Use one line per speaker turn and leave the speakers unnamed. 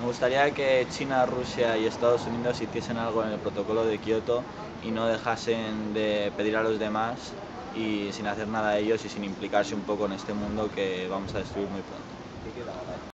Me gustaría que China, Rusia y Estados Unidos hiciesen algo en el protocolo de Kioto y no dejasen de pedir a los demás y sin hacer nada ellos y sin implicarse un poco en este mundo que vamos a destruir muy pronto.